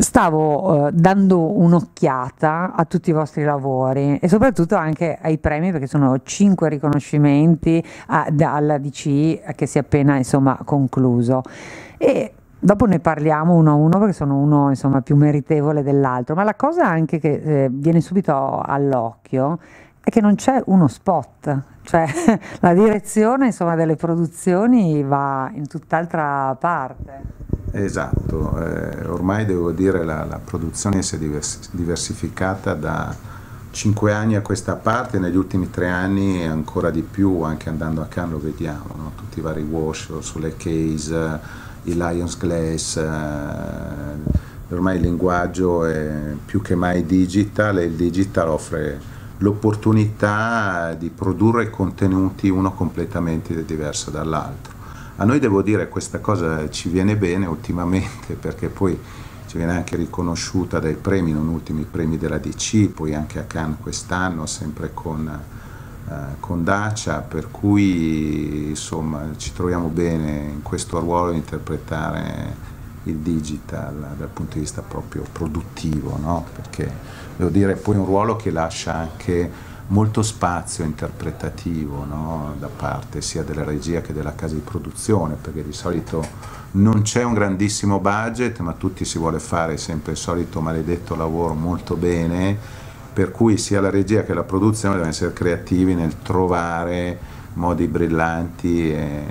stavo uh, dando un'occhiata a tutti i vostri lavori e soprattutto anche ai premi perché sono cinque riconoscimenti alla DC che si è appena insomma, concluso. E Dopo ne parliamo uno a uno perché sono uno insomma, più meritevole dell'altro, ma la cosa anche che eh, viene subito all'occhio è che non c'è uno spot, cioè la direzione insomma, delle produzioni va in tutt'altra parte. Esatto, eh, ormai devo dire la, la produzione si è divers- diversificata da cinque anni a questa parte, negli ultimi tre anni ancora di più, anche andando a Cannes lo vediamo, no? tutti i vari wash sulle case il Lions Glass, eh, ormai il linguaggio è più che mai digital e il digital offre l'opportunità di produrre contenuti uno completamente diverso dall'altro. A noi devo dire questa cosa ci viene bene ultimamente perché poi ci viene anche riconosciuta dai premi, non ultimi premi della DC, poi anche a Cannes quest'anno, sempre con eh, con Dacia, per cui insomma, ci troviamo bene in questo ruolo di interpretare il digital dal punto di vista proprio produttivo, no? perché devo dire poi un ruolo che lascia anche molto spazio interpretativo no? da parte sia della regia che della casa di produzione, perché di solito non c'è un grandissimo budget, ma tutti si vuole fare sempre il solito maledetto lavoro molto bene per cui sia la regia che la produzione devono essere creativi nel trovare modi brillanti e,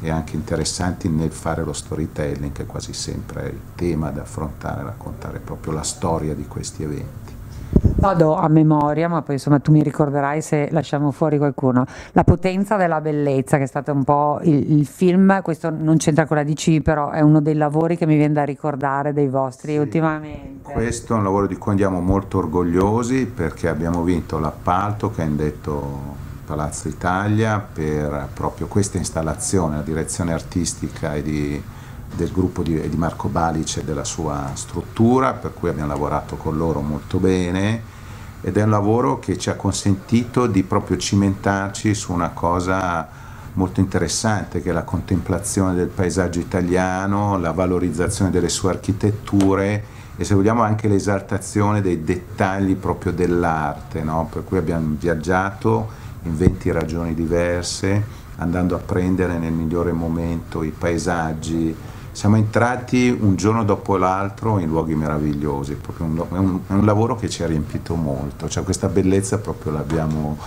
e anche interessanti nel fare lo storytelling, che quasi sempre è il tema da affrontare, raccontare proprio la storia di questi eventi. Vado a memoria, ma poi insomma tu mi ricorderai se lasciamo fuori qualcuno. La potenza della bellezza, che è stato un po' il, il, film, questo non c'entra con la DC, però è uno dei lavori che mi viene da ricordare dei vostri sì, ultimamente. Questo è un lavoro di cui andiamo molto orgogliosi perché abbiamo vinto l'appalto che ha indetto Palazzo Italia per proprio questa installazione, la direzione artistica e di del gruppo di, di Marco Balice e della sua struttura, per cui abbiamo lavorato con loro molto bene ed è un lavoro che ci ha consentito di proprio cimentarci su una cosa molto interessante che è la contemplazione del paesaggio italiano, la valorizzazione delle sue architetture e se vogliamo anche l'esaltazione dei dettagli proprio dell'arte, no? per cui abbiamo viaggiato in 20 regioni diverse andando a prendere nel migliore momento i paesaggi, siamo entrati un giorno dopo l'altro in luoghi meravigliosi, un, è, un, è, un, lavoro che ci ha riempito molto, cioè questa bellezza proprio l'abbiamo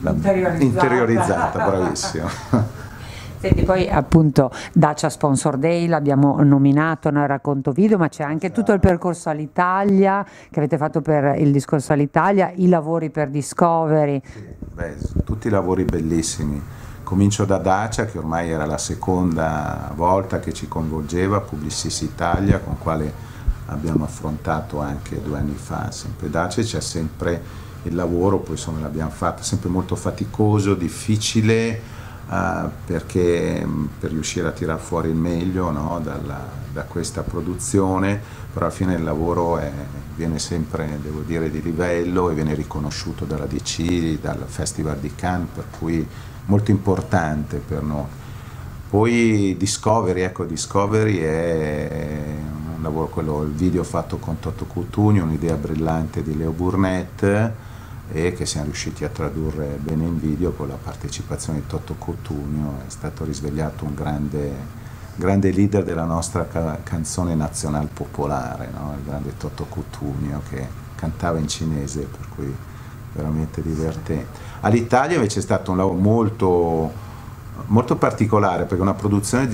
interiorizzata, interiorizzata bravissimo. Senti, poi appunto Dacia Sponsor Day l'abbiamo nominato nel racconto video, ma c'è anche tutto il percorso all'Italia che avete fatto per il discorso all'Italia, i lavori per Discovery. Sì, beh, tutti i lavori bellissimi Comincio da Dacia, che ormai era la seconda volta che ci coinvolgeva, Publicis Italia, con quale abbiamo affrontato anche due anni fa. Sempre Dacia c'è sempre il lavoro, poi insomma l'abbiamo fatto, sempre molto faticoso, difficile, uh, perché per riuscire a tirar fuori il meglio no, dalla, da questa produzione, però alla fine il lavoro è, viene sempre, devo dire, di livello e viene riconosciuto dalla DC, dal Festival di Cannes, per cui molto importante per noi. Poi Discovery, ecco Discovery è un lavoro, quello, il video fatto con Toto Cutugno, un'idea brillante di Leo Burnett e che siamo riusciti a tradurre bene in video con la partecipazione di Toto Cutugno, è stato risvegliato un grande, grande leader della nostra ca canzone nazionale popolare, no? il grande Toto Cutugno che cantava in cinese, per cui veramente divertente. All'Italia invece è stato un lavoro molto, molto particolare perché una produzione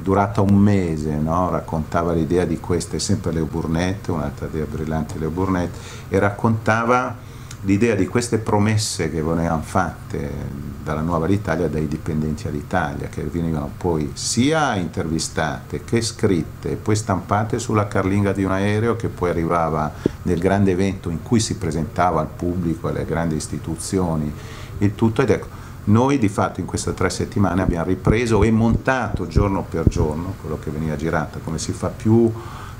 durata un mese, no? raccontava l'idea di queste, sempre Leo Burnett, un'altra idea brillante Leo Burnett, e raccontava l'idea di queste promesse che venivano fatte dalla Nuova Italia dai dipendenti all'Italia, che venivano poi sia intervistate che scritte, poi stampate sulla carlinga di un aereo che poi arrivava nel grande evento in cui si presentava al pubblico alle grandi istituzioni il tutto. Ed ecco noi di fatto in queste tre settimane abbiamo ripreso e montato giorno per giorno quello che veniva girato, come si fa più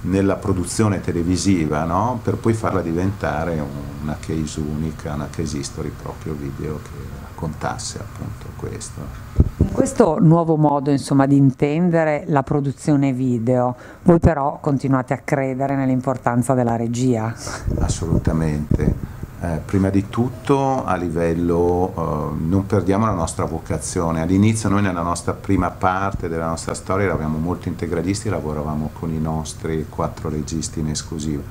nella produzione televisiva, no? per poi farla diventare una case unica, una case history proprio video che raccontasse appunto questo. questo nuovo modo insomma, di intendere la produzione video, voi però continuate a credere nell'importanza della regia? Assolutamente. Eh, prima di tutto a livello, eh, non perdiamo la nostra vocazione. All'inizio noi nella nostra prima parte della nostra storia eravamo molto integralisti, lavoravamo con i nostri quattro registi in esclusiva.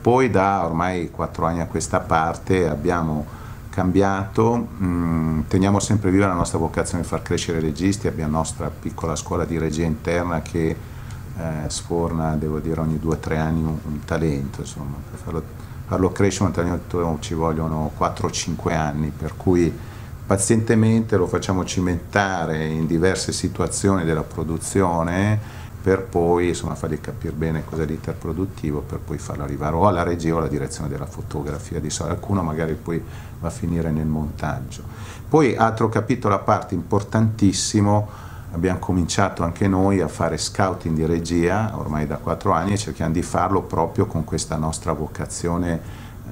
Poi da ormai quattro anni a questa parte abbiamo cambiato, mh, mm, teniamo sempre viva la nostra vocazione di far crescere i registi, abbiamo la nostra piccola scuola di regia interna che eh, sforna, devo dire, ogni due o tre anni un, un talento, insomma, per farlo, farlo crescere un talento ci vogliono 4-5 anni, per cui pazientemente lo facciamo cimentare in diverse situazioni della produzione per poi insomma, fargli capire bene cos'è l'iter produttivo per poi farlo arrivare o alla regia o alla direzione della fotografia di solito, qualcuno magari poi va a finire nel montaggio. Poi altro capitolo a parte importantissimo, abbiamo cominciato anche noi a fare scouting di regia ormai da quattro anni e cerchiamo di farlo proprio con questa nostra vocazione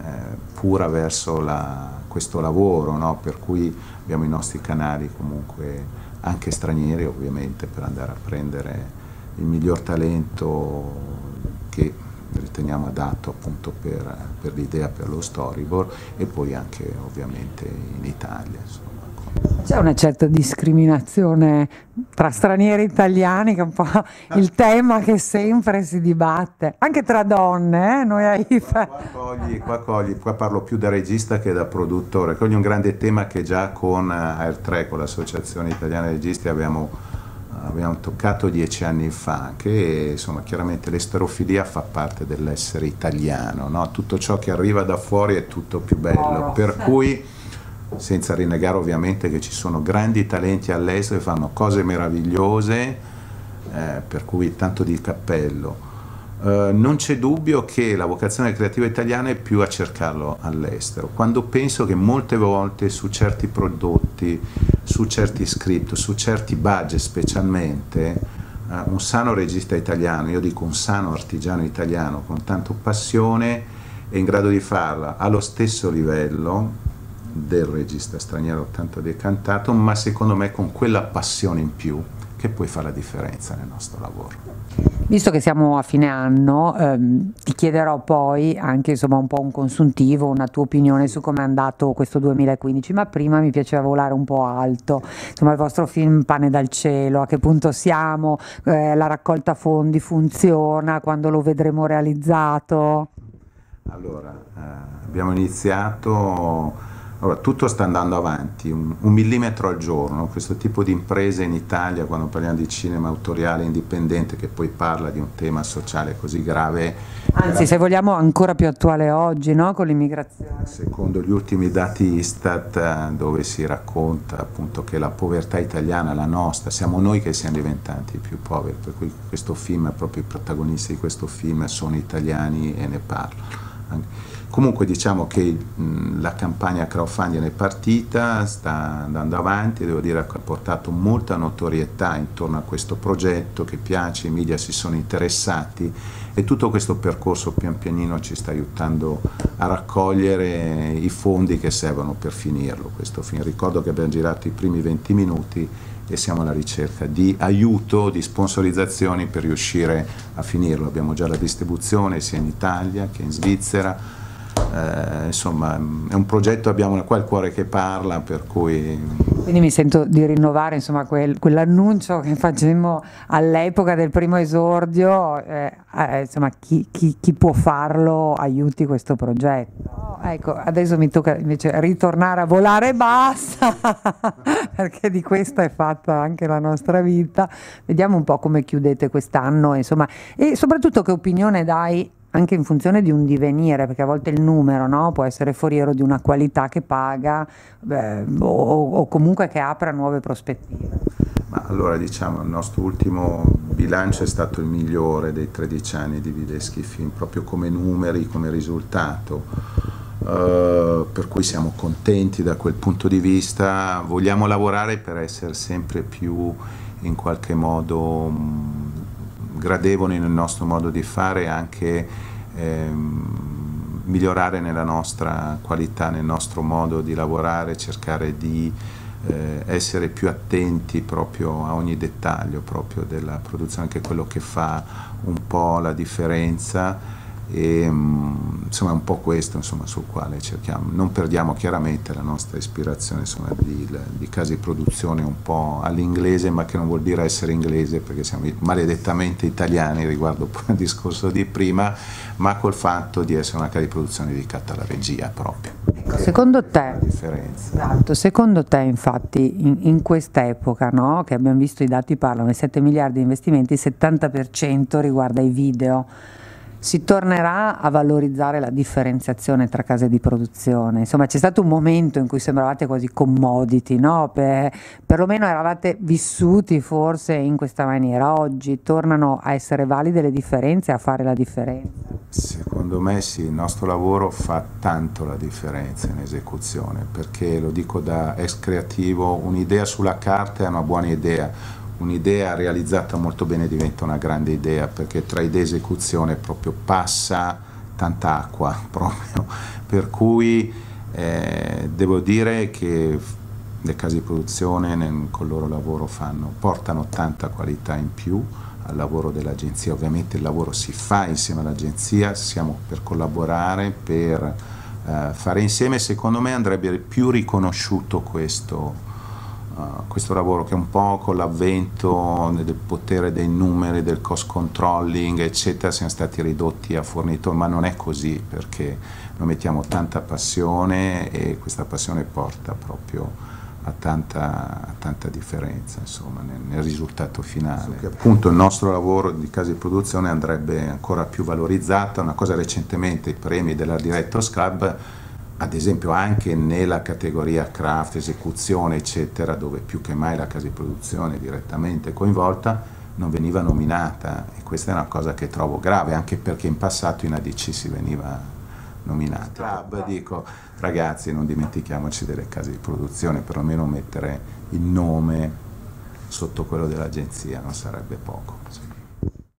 eh, pura verso la, questo lavoro, no? per cui abbiamo i nostri canali comunque anche stranieri ovviamente per andare a prendere il miglior talento che riteniamo adatto appunto per, per l'idea, per lo storyboard e poi anche ovviamente in Italia. C'è una certa discriminazione tra stranieri e italiani, che è un po' il tema che sempre si dibatte, anche tra donne, eh? noi a IFA. Qua, cogli, qua, cogli, qua, parlo più da regista che da produttore, cogli un grande tema che già con eh, AR3, con l'Associazione Italiana Registi, abbiamo abbiamo toccato dieci anni fa, che insomma chiaramente l'esterofilia fa parte dell'essere italiano, no? tutto ciò che arriva da fuori è tutto più bello, per cui senza rinnegare ovviamente che ci sono grandi talenti all'estero che fanno cose meravigliose, eh, per cui tanto di cappello Uh, non c'è dubbio che la vocazione creativa italiana è più a cercarlo all'estero. Quando penso che molte volte su certi prodotti, su certi script, su certi budget specialmente, uh, un sano regista italiano, io dico un sano artigiano italiano con tanto passione, è in grado di farla allo stesso livello del regista straniero tanto decantato, ma secondo me con quella passione in più che poi fa la differenza nel nostro lavoro. Visto che siamo a fine anno, ehm, ti chiederò poi anche insomma, un po' un consuntivo, una tua opinione su come è andato questo 2015, ma prima mi piaceva volare un po' alto, insomma il vostro film Pane dal cielo, a che punto siamo, eh, la raccolta fondi funziona, quando lo vedremo realizzato? Allora, eh, abbiamo iniziato allora, tutto sta andando avanti, un, un, millimetro al giorno, questo tipo di imprese in Italia, quando parliamo di cinema autoriale indipendente, che poi parla di un tema sociale così grave. Anzi, se vogliamo ancora più attuale oggi, no? con l'immigrazione. Secondo gli ultimi dati Istat, dove si racconta appunto che la povertà italiana, la nostra, siamo noi che siamo diventati più poveri, per cui questo film, proprio i protagonisti di questo film sono italiani e ne parlano. Comunque diciamo che mh, la campagna crowdfunding è partita, sta andando avanti, devo dire che ha portato molta notorietà intorno a questo progetto che piace, i media si sono interessati e tutto questo percorso pian pianino ci sta aiutando a raccogliere i fondi che servono per finirlo questo film. Ricordo che abbiamo girato i primi 20 minuti e siamo alla ricerca di aiuto, di sponsorizzazioni per riuscire a finirlo. Abbiamo già la distribuzione sia in Italia che in Svizzera eh, insomma è un progetto, abbiamo qua il cuore che parla, per cui... Quindi mi sento di rinnovare insomma, quel, quell'annuncio che facemmo all'epoca del primo esordio, eh, eh, insomma chi, chi, chi, può farlo aiuti questo progetto. ecco, adesso mi tocca invece ritornare a volare bassa, perché di questo è fatta anche la nostra vita. Vediamo un po' come chiudete quest'anno, insomma, e soprattutto che opinione dai anche in funzione di un divenire, perché a volte il numero no? può essere foriero di una qualità che paga beh, o, o, comunque che apra nuove prospettive. Ma allora diciamo il nostro ultimo bilancio è stato il migliore dei 13 anni di Videschi Film, proprio come numeri, come risultato. Uh, per cui siamo contenti da quel punto di vista, vogliamo lavorare per essere sempre più in qualche modo mh, gradevoli nel nostro modo di fare e anche ehm, migliorare nella nostra qualità, nel nostro modo di lavorare, cercare di eh, essere più attenti proprio a ogni dettaglio della produzione, che è quello che fa un po' la differenza e mm, insomma è un po' questo insomma, sul quale cerchiamo, non perdiamo chiaramente la nostra ispirazione insomma, di, di, casi di produzione un po' all'inglese ma che non vuol dire essere inglese perché siamo maledettamente italiani riguardo al discorso di prima ma col fatto di essere una casa di produzione dedicata alla regia proprio. Ecco, secondo te, esatto, secondo te infatti in, in quest'epoca no, che abbiamo visto i dati parlano, i 7 miliardi di investimenti, il 70% riguarda i video si tornerà a valorizzare la differenziazione tra case di produzione. Insomma, c'è stato un momento in cui sembravate quasi commodity, no? Per, perlomeno eravate vissuti forse in questa maniera. Oggi tornano a essere valide le differenze, a fare la differenza. Secondo me sì, il nostro lavoro fa tanto la differenza in esecuzione, perché lo dico da ex creativo, un'idea sulla carta è una buona idea un'idea realizzata molto bene diventa una grande idea perché tra idea e esecuzione proprio passa tanta acqua proprio. Per cui eh, devo dire che le case di produzione nel, con il loro lavoro fanno, portano tanta qualità in più al lavoro dell'agenzia. Ovviamente il lavoro si fa insieme all'agenzia siamo per collaborare per eh, fare insieme. Secondo me andrebbe più riconosciuto questo uh, questo lavoro che un po' con l'avvento del potere dei numeri, del cost controlling, eccetera, siamo stati ridotti a fornitori, ma non è così perché noi mettiamo tanta passione e questa passione porta proprio a tanta, a tanta differenza insomma, nel, nel, risultato finale. Che appunto il nostro lavoro di casa di produzione andrebbe ancora più valorizzato, una cosa recentemente i premi della Directors Club ad esempio anche nella categoria craft, esecuzione eccetera, dove più che mai la casa di produzione è direttamente coinvolta, non veniva nominata e questa è una cosa che trovo grave, anche perché in passato in ADC si veniva nominati. Club, dico, ragazzi non dimentichiamoci delle case di produzione, perlomeno mettere il nome sotto quello dell'agenzia non sarebbe poco. Sì.